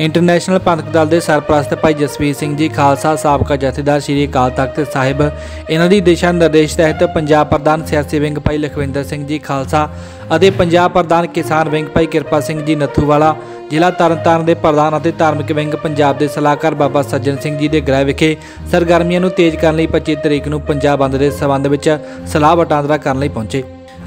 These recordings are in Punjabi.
ਇੰਟਰਨੈਸ਼ਨਲ ਪੰਥਕ ਦਲ ਦੇ ਸਰਪ੍ਰਸਤ ਭਾਈ ਜਸਵੀਰ ਸਿੰਘ ਜੀ, ਖਾਲਸਾ ਸਾਬਕਾ ਜਥੇਦਾਰ ਸ੍ਰੀ ਅਕਾਲ ਤਖਤ ਸਾਹਿਬ, ਇਹਨਾਂ ਦੀ ਦਿਸ਼ਾ ਨਿਰਦੇਸ਼ ਤਹਿਤ ਪੰਜਾਬ ਪ੍ਰਧਾਨ ਸਿਆਸੀ ਵਿੰਗ ਭਾਈ ਲਖਵਿੰਦਰ ਸਿੰਘ ਜੀ, ਖਾਲਸਾ ਅਤੇ ਪੰਜਾਬ ਪ੍ਰਧਾਨ ਕਿਸਾਨ ਵਿੰਗ ਭਾਈ ਕਿਰਪਾ ਸਿੰਘ ਜੀ ਨੱਥੂਵਾਲਾ, ਜ਼ਿਲ੍ਹਾ ਤਰਨਤਾਰਨ ਦੇ ਪ੍ਰਧਾਨ ਅਤੇ ਧਾਰਮਿਕ ਵਿੰਗ ਪੰਜਾਬ ਦੇ ਸਲਾਹਕਾਰ ਬਾਬਾ ਸੱਜਣ ਸਿੰਘ ਜੀ ਦੇ ਗ੍ਰਹਿ ਵਿਖੇ ਸਰਗਰਮੀਆਂ ਨੂੰ ਤੇਜ਼ ਕਰਨ ਲਈ 25 ਤਰੀਕ ਨੂੰ ਪੰਜਾਬ ਬੰਦ ਦੇ ਸਬੰਧ ਵਿੱਚ ਸਲਾਹ ਵਟਾਂਦਰਾ ਕਰਨ ਲਈ ਪਹੁੰਚੇ।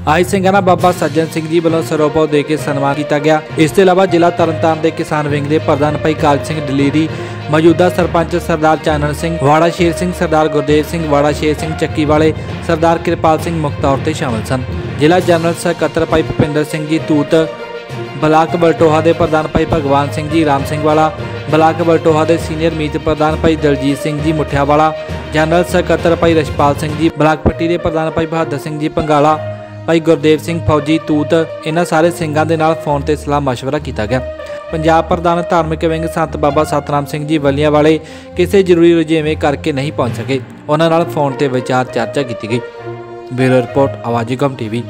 ਆਈ ਸਿੰਘਾਂ ਬਾਬਾ ਸੱਜਣ ਸਿੰਘ ਜੀ ਵੱਲੋਂ ਸਰੋਪਾਉ ਦੇ ਕੇ ਸਨਮਾਨ ਕੀਤਾ ਗਿਆ। ਇਸ ਤੋਂ ਇਲਾਵਾ ਜ਼ਿਲ੍ਹਾ ਤਰਨਤਾਰਨ ਦੇ ਕਿਸਾਨ ਵਿੰਗ ਦੇ ਪ੍ਰਧਾਨ ਭਾਈ ਕਾਲ ਸਿੰਘ ਦਲੇਰੀ ਮੌਜੂਦਾ ਸਰਪੰਚ ਸਰਦਾਰ ਚਾਨਣ ਸਿੰਘ, ਵਾੜਾ ਸ਼ੇਰ ਸਿੰਘ ਸਰਦਾਰ ਗੁਰਦੇਵ ਸਿੰਘ, ਵਾੜਾ ਸ਼ੇਰ ਸਿੰਘ ਚੱਕੀ ਵਾਲੇ ਸਰਦਾਰ ਕਿਰਪਾਲ ਸਿੰਘ ਮੁੱਖ ਤੌਰ ਤੇ ਸ਼ਾਮਲ ਸਨ। ਜ਼ਿਲ੍ਹਾ ਜਨਰਲ ਸਕੱਤਰ ਭਾਈ ਭੁਪਿੰਦਰ ਸਿੰਘ ਜੀ ਤੂਤ, ਬਲਾਕ ਬਲਟੋਹਾ ਦੇ ਪ੍ਰਧਾਨ ਭਾਈ ਭਗਵਾਨ ਸਿੰਘ ਜੀ, ਰਾਮ ਸਿੰਘ ਵਾਲਾ, ਬਲਾਕ ਬਲਟੋਹਾ ਦੇ ਸੀਨੀਅਰ ਮੀਤ ਪ੍ਰਧਾਨ ਭਾਈ ਦਲਜੀਤ ਸਿੰਘ ਜੀ ਮੁੱਠਿਆਵਾਲਾ, ਜਨਰਲ ਸਕੱਤਰ ਭਾਈ ਰਸ਼ਪਾਲ ਸਿੰਘ ਜੀ, ਬਲਾਕ ਪੱਟੀ ਦੇ ਪ੍ਰਧਾਨ ਭਾਈ ਬਹਾਦਰ ਸਿੰਘ ਜੀ ਪੰਗਾਲਾ ਭਾਈ ਗੁਰਦੇਵ ਸਿੰਘ ਫੌਜੀ ਤੂਤ ਇਹਨਾਂ ਸਾਰੇ ਸਿੰਘਾਂ ਦੇ ਨਾਲ ਫੋਨ ਤੇ ਸਲਾਹ مشਵਰਾ ਕੀਤਾ ਗਿਆ। ਪੰਜਾਬ ਪ੍ਰਧਾਨ ਧਾਰਮਿਕ ਵਿੰਗ ਸੰਤ ਬਾਬਾ ਸਤਨਾਮ ਸਿੰਘ ਜੀ ਬੱਲੀਆਂ ਵਾਲੇ ਕਿਸੇ ਜ਼ਰੂਰੀ ਰੁਝੇਵੇਂ ਕਰਕੇ ਨਹੀਂ ਪਹੁੰਚ ਸਕੇ। ਉਹਨਾਂ ਨਾਲ ਫੋਨ ਤੇ ਵਿਚਾਰ ਚਰਚਾ ਕੀਤੀ ਗਈ। ਬਿਊਰੋ ਰਿਪੋਰਟ ਆਵਾਜ਼ੀ ਕਮ ਟੀਵੀ।